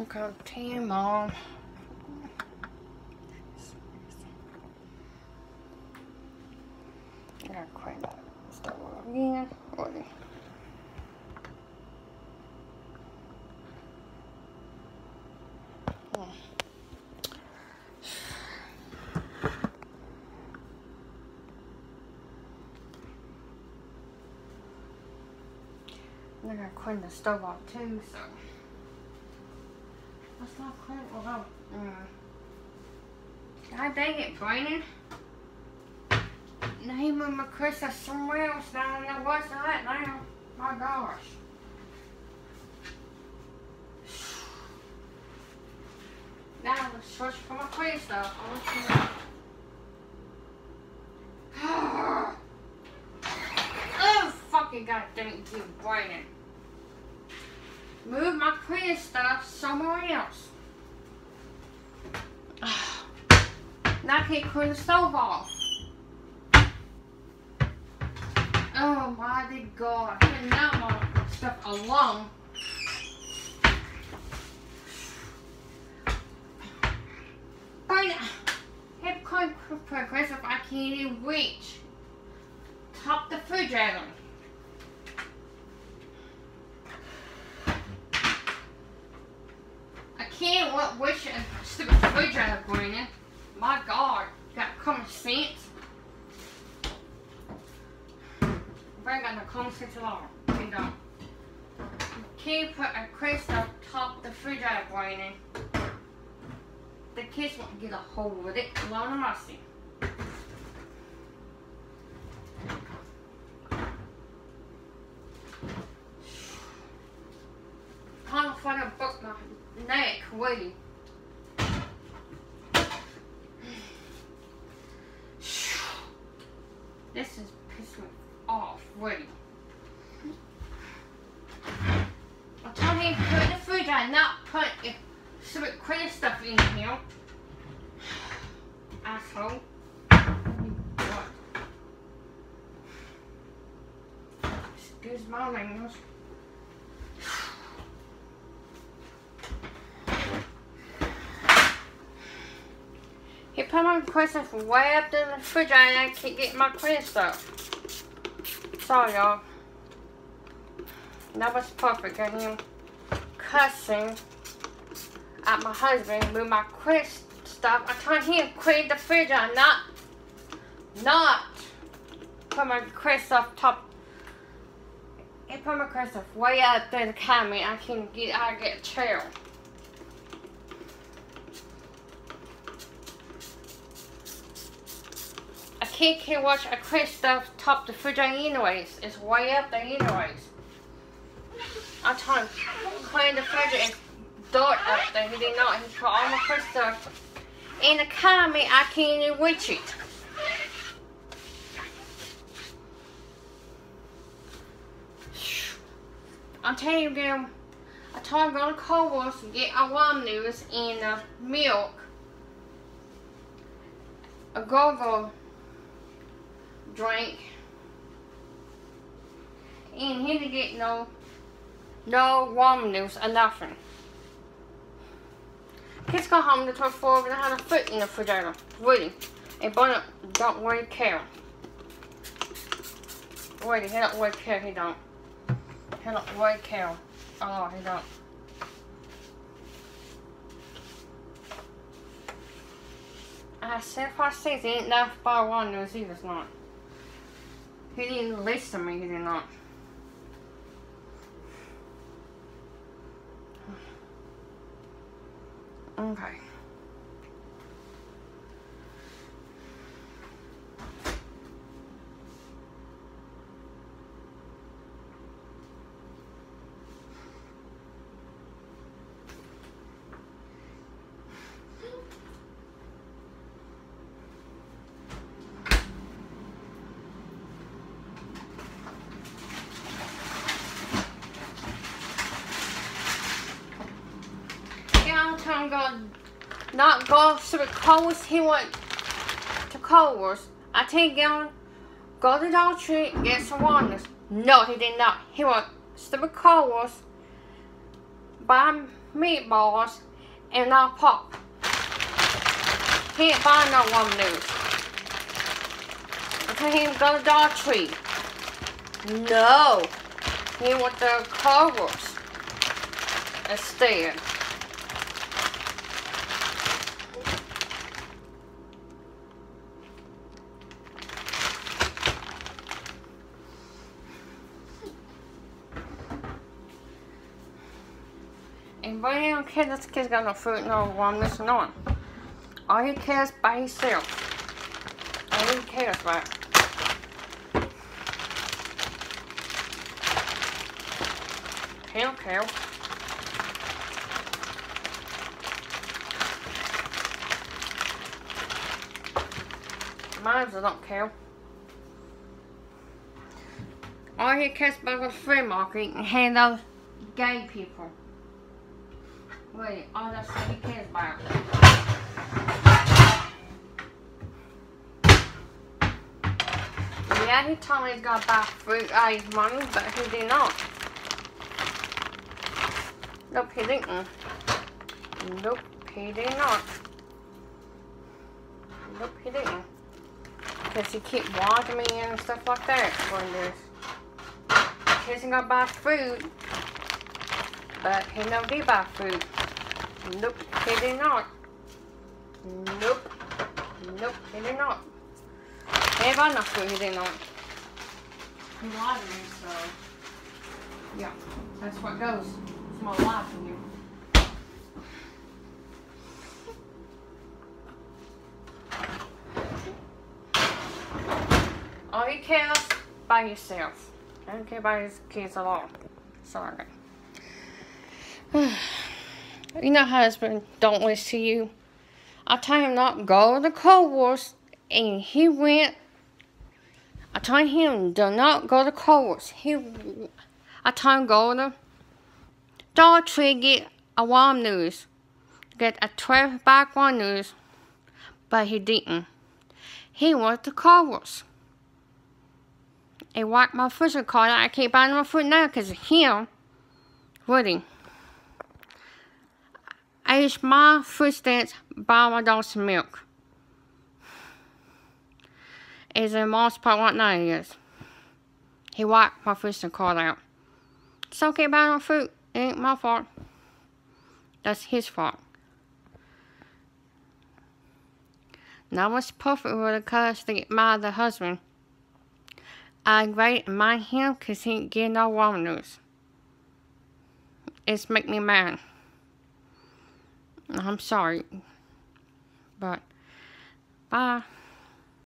Okay, tent mom. I gotta clean that stuff again. Ready. I gotta clean the stove off too, so. Let's not it without. Mm. God dang it, Brandon. Name of my Christmas somewhere else down there. What's that now? My gosh. Now let's switch for my you to Oh, fucking goddamn you, Brandon. Move my clean stuff somewhere else. now I can't clean the stove off. Oh my good God. I can now my stuff alone. Brandon, have progress if I can't even reach. Top the refrigerator. Can't what a stupid refrigerator Brandon. My God, got common sense. Brandon got no common sense at all. You don't. Can't put a crystal top the refrigerator Brandon. The kids won't get a hold of it. Lord of mercy. Can't find a book now neck waiting. This is pissing off, waiting. I told him to put in the fridge and not put some clean stuff in here. Asshole. Excuse my language. Put my Christmas way up in the refrigerator and I can't get my stuff. Sorry, y'all. That was perfect. And him cussing at my husband with my clean stuff. I told him clean the refrigerator, not, not put my stuff top. He put my stuff way up in the cabinet. I can get, I get a kid can watch a quick stuff top the fridge anyways. It's way up there anyways. I told him, clean the fridge it's dirt up there. He did not. He put all my quick stuff in the cabinet. I can't even reach it. I'm telling you, them. I told him go to Culver's and get a warm news and uh, milk. A go-go drink. And he didn't get no, no warm news or nothing. Kids go home to 24 and had a foot in the refrigerator, waiting. And Bonnet don't really care. Wait, he don't really care, he don't. He don't really care. Oh, he don't. I said if I see it ain't enough by one news, he was not. He didn't listen to me, he did not. Okay. Not go to the Culver's. He went to Culver's. I take him, go to Dollar Tree, and get some walnuts. No, he did not. He went to the Culver's, buy meatballs and not pop. Can't buy no one news. I tell him go to Dollar Tree. No. He went to Culver's instead. But he don't care this kid's got no fruit, no one missing on. All he cares by himself. All he cares about. He don't care. Mine don't care. All he cares about is free market and hand out gay people. Wait, all that's what he cares about. Yeah, he told me he's got buy fruit his money, but he did not. Nope, he didn't. Nope, he did not. Nope, he didn't. Because he keep watching me and stuff like that when there's... He hasn't got buy food, but he never did buy food. Nope, he did not. Nope. Nope, he did not. Got enough food, he did not. He lied to me, so... Yeah, that's what goes. It's my life for you. All you cares by yourself. I don't care about his kids at all. Sorry. You know husband don't listen to you. I told him not go to the Culver's and he went. I told him do not go to Culver's. He, I told him go to Dollar Tree get a warm news. Get a 12 back one news. But he didn't. He went to Culver's. He wiped my foot fishing card. I can't buy no food now because of him. Woody. Use my food stamps buy my dog some milk. Is in most part what is. He wiped my food and called out. It's okay buy no food. It ain't my fault. That's his fault. Now what's perfect with the cause to get at the husband. I and mind him because he ain't getting no warm news. It's make me mad. I'm sorry. But, bye.